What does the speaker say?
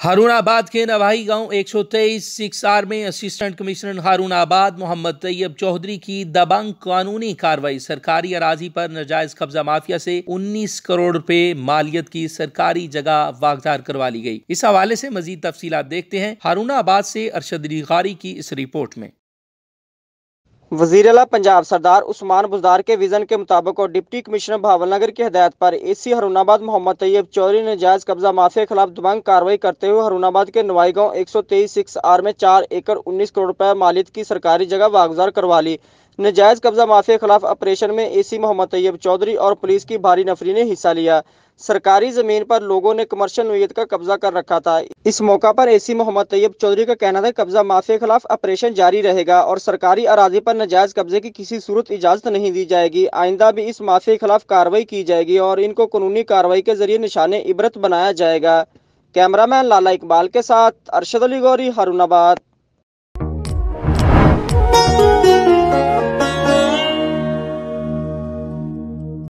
हारूनाबाद के नवाही गाँव एक सौ तेईस सिक्स आर में असिस्टेंट कमिश्नर हारूनाबाद मोहम्मद तैयब चौधरी की दबंग कानूनी कार्रवाई, सरकारी अराजी पर नजायज कब्जा माफिया से 19 करोड़ रुपए मालियत की सरकारी जगह वागदार करवा ली गई। इस हवाले से मजीद तफसी देखते हैं। हारूनाबाद से अरशद गारी की इस रिपोर्ट में। वज़ीर अला पंजाब सरदार उस्मान बुजदार के विजन के मुताबिक और डिप्टी कमिश्नर भावलनगर की हदायत पर ए सी हरुणाबाद मोहम्मद तैयब चौधरी ने जायज़ कब्जा माफिया खिलाफ दबंग कार्रवाई करते हुए हरुणाबाद के नवाई गाँव एक सौ तेईस सिक्स आर में चार एकड़ उन्नीस करोड़ रुपए मालियत की सरकारी जगह वागजार करवा ली। नजायज कब्जा माफिया खिलाफ ऑपरेशन में एसी मोहम्मद तैयब चौधरी और पुलिस की भारी नफरी ने हिस्सा लिया। सरकारी ज़मीन पर लोगों ने कमर्शियल नोयत का कब्जा कर रखा था। इस मौका पर एसी मोहम्मद तैयब चौधरी का कहना था, कब्जा माफिया के खिलाफ ऑपरेशन जारी रहेगा और सरकारी अराजी पर नजायज कब्जे की किसी सूरत इजाज़त नहीं दी जाएगी। आइंदा भी इस माफिया के खिलाफ कार्रवाई की जाएगी और इनको कानूनी कार्रवाई के ज़रिए निशान इबरत बनाया जाएगा। कैमरामैन लाला इकबाल के साथ अरशद अली गौरी हरुणाबाद